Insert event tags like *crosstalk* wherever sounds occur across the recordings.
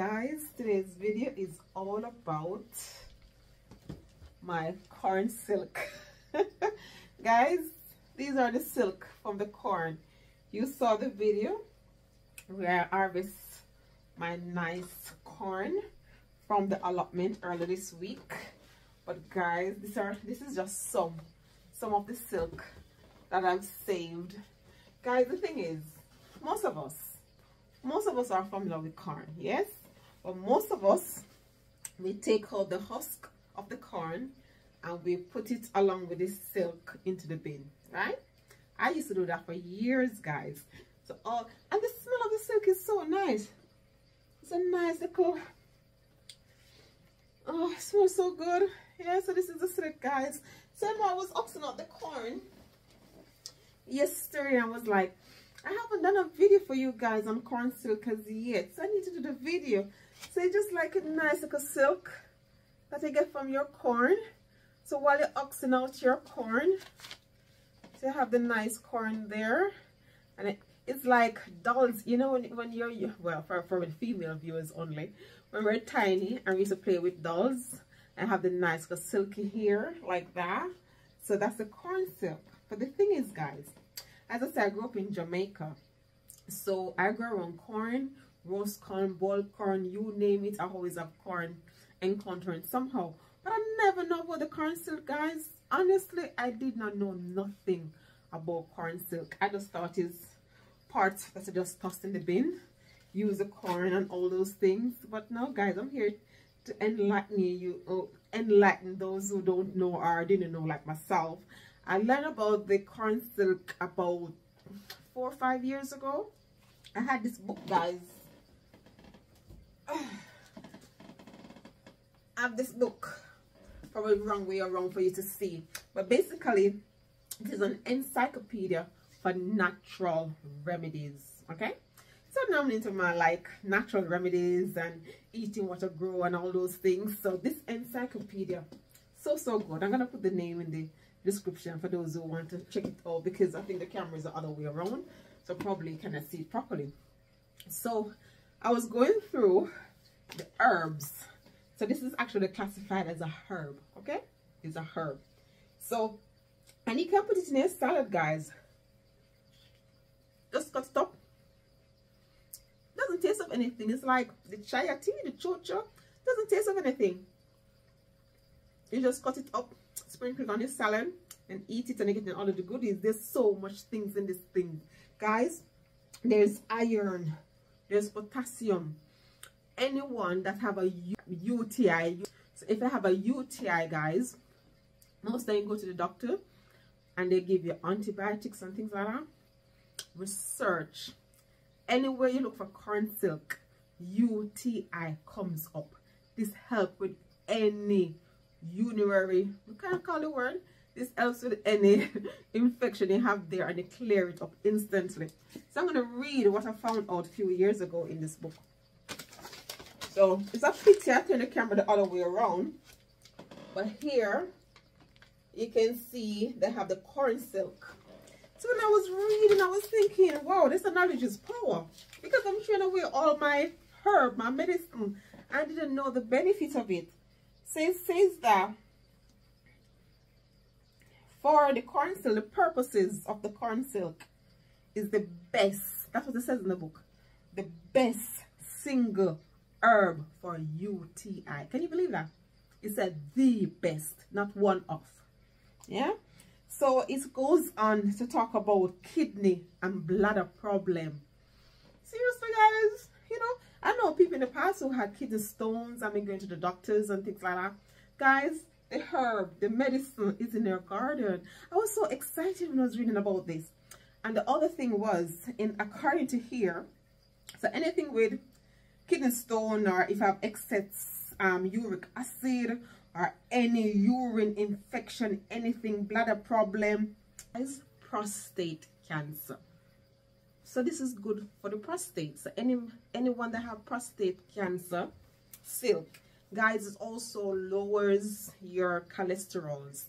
guys today's video is all about my corn silk. *laughs* Guys these are the silk from the corn. You saw the video where I harvest my nice corn from the allotment earlier this week. But guys these are this is just some some of the silk that I've saved. Guys the thing is most of us most of us are familiar with corn yes but most of us we take out the husk of the corn and we put it along with the silk into the bin right? I used to do that for years guys. So oh and the smell of the silk is so nice. It's a nice little oh it smells so good. Yeah so this is the silk guys. So i was oxing out the corn yesterday i was like I haven't done a video for you guys on corn silk as yet. So I need to do the video. So it's just like a nice little silk that you get from your corn. So while you're oxing out your corn, so you have the nice corn there. And it, it's like dolls, you know, when, when you're, well, for, for female viewers only, when we're tiny and we used to play with dolls and have the nice silky hair like that. So that's the corn silk. But the thing is, guys, as I said, I grew up in Jamaica. So I grew on corn, roast corn, boiled corn, you name it. I always have corn encountering somehow. But I never know about the corn silk, guys. Honestly, I did not know nothing about corn silk. I just thought it's parts that I just tossed in the bin. Use the corn and all those things. But no, guys, I'm here to enlighten you, oh, enlighten those who don't know or didn't know like myself I learned about the corn silk about four or five years ago. I had this book, guys. *sighs* I have this book. Probably wrong way around for you to see. But basically, it is an encyclopedia for natural remedies. Okay? So now I'm into my like natural remedies and eating what I grow and all those things. So this encyclopedia, so, so good. I'm going to put the name in the description for those who want to check it out because I think the camera is the other way around so probably cannot see it properly. So I was going through the herbs. So this is actually classified as a herb okay? It's a herb. So and you can put it in a salad guys. Just cut stop doesn't taste of anything. It's like the chayote the chocha. Doesn't taste of anything you just cut it up sprinkle it on your salad and eat it and get all of the goodies. There's so much things in this thing. Guys there's iron there's potassium. Anyone that have a UTI so if you have a UTI guys most time you go to the doctor and they give you antibiotics and things like that. Research. Anywhere you look for corn silk UTI comes up. This help with any urinary we can't call the word this helps with any *laughs* infection you have there and they clear it up instantly. So i'm going to read what i found out a few years ago in this book. So it's a pity i turn the camera the other way around but here you can see they have the corn silk. So when i was reading i was thinking wow this knowledge is power. Because i'm throwing away all my herb my medicine i didn't know the benefit of it so says that for the corn silk, the purposes of the corn silk is the best. That's what it says in the book. The best single herb for UTI. Can you believe that? It said the best, not one of. Yeah? So it goes on to talk about kidney and bladder problem. Seriously, guys, you know, I know people in the past who had kidney stones. I mean, going to the doctors and things like that. Guys, the herb, the medicine is in their garden. I was so excited when I was reading about this. And the other thing was, in according to here, so anything with kidney stone or if I have excess um, uric acid or any urine infection, anything, bladder problem, is prostate cancer. So this is good for the prostate. So any anyone that have prostate cancer, silk guys it also lowers your cholesterols.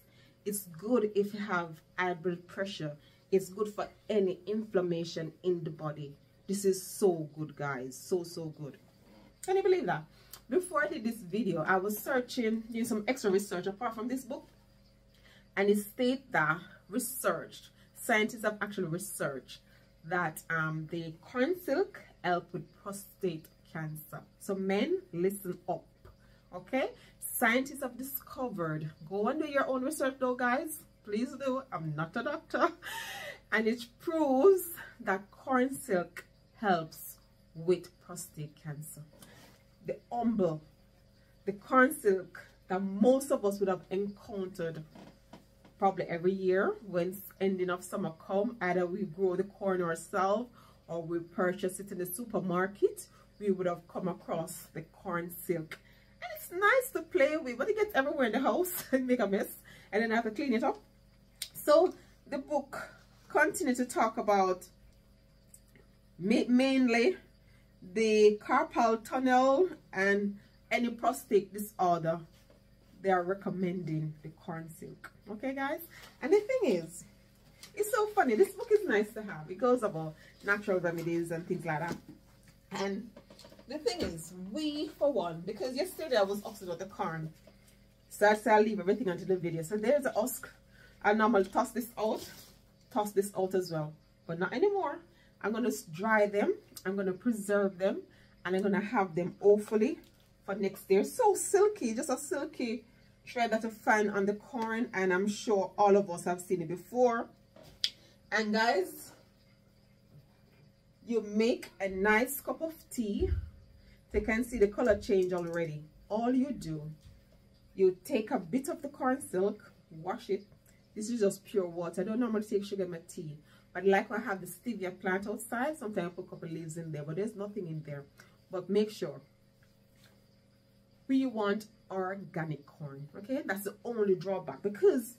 It's good if you have high blood pressure. It's good for any inflammation in the body. This is so good guys. So so good. Can you believe that? Before i did this video i was searching doing some extra research apart from this book. And it states that researched scientists have actually researched that um the corn silk help with prostate cancer. So men listen up okay? Scientists have discovered go and do your own research though guys. Please do. I'm not a doctor. *laughs* And it proves that corn silk helps with prostate cancer. The humble the corn silk that most of us would have encountered probably every year when ending of summer come either we grow the corn ourselves or we purchase it in the supermarket we would have come across the corn silk. And it's nice to play with but it gets everywhere in the house *laughs* and make a mess and then I have to clean it up. So the book continue to talk about mainly the carpal tunnel and any prostate disorder they are recommending the corn silk. Okay guys? And the thing is it's so funny. This book is nice to have. It goes about natural remedies and things like that. And the thing is we for one because yesterday i was upset about the corn. So i said i'll leave everything until the video. So there's the husk. And i normally toss this out toss this out as well. But not anymore. I'm going to dry them. I'm going to preserve them. And i'm going to have them hopefully for next year. So silky just a silky thread that you find on the corn and i'm sure all of us have seen it before. And guys you make a nice cup of tea. You can see the color change already. All you do you take a bit of the corn silk wash it. This is just pure water. I don't normally take sugar in my tea but like i have the stevia plant outside sometimes i put a couple leaves in there but there's nothing in there. But make sure. We want organic corn okay? That's the only drawback because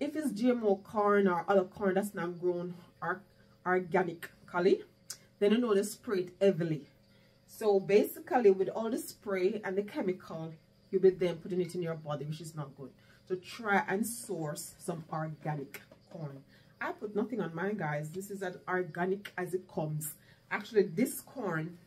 if it's gmo corn or other corn that's not grown or organically then you know they spray it heavily. So basically with all the spray and the chemical you'll be then putting it in your body which is not good. So try and source some organic corn. I put nothing on mine guys. This is as organic as it comes. Actually this corn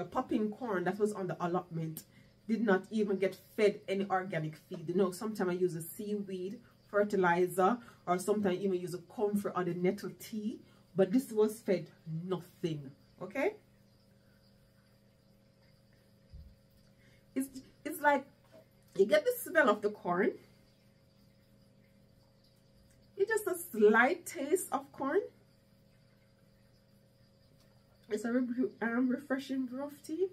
the popping corn that was on the allotment did not even get fed any organic feed. You know, sometimes I use a seaweed fertilizer or sometimes even use a comfrey or the nettle tea. But this was fed nothing. Okay? It's, it's like you get the smell of the corn. It's just a slight taste of corn. It's a um, refreshing of tea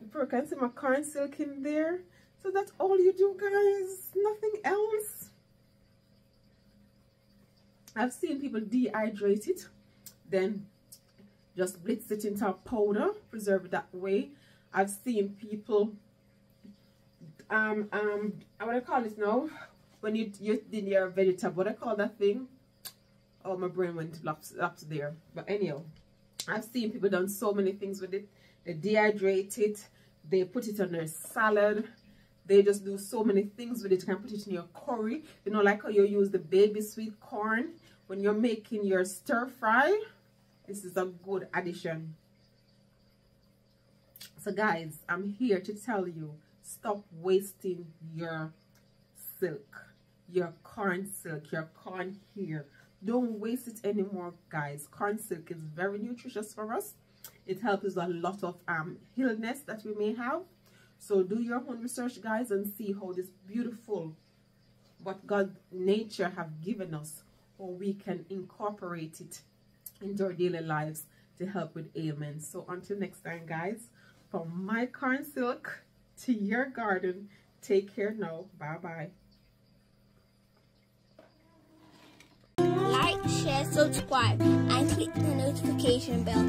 you can see my corn silk in there. So that's all you do guys. Nothing else. I've seen people dehydrate it then just blitz it into a powder preserve it that way. I've seen people um um what I call it now? When you you did your vegetable what I call that thing? Oh my brain went laps, laps there. But anyhow I've seen people done so many things with it they dehydrate it. They put it on their salad. They just do so many things with it. You can put it in your curry. You know like how you use the baby sweet corn when you're making your stir fry? This is a good addition. So guys i'm here to tell you stop wasting your silk your corn silk your corn here. Don't waste it anymore guys. Corn silk is very nutritious for us it helps a lot of um illness that we may have. So do your own research guys and see how this beautiful what god nature have given us or we can incorporate it into our daily lives to help with ailments. So until next time guys from my corn silk to your garden take care now. Bye bye like share subscribe and click the notification bell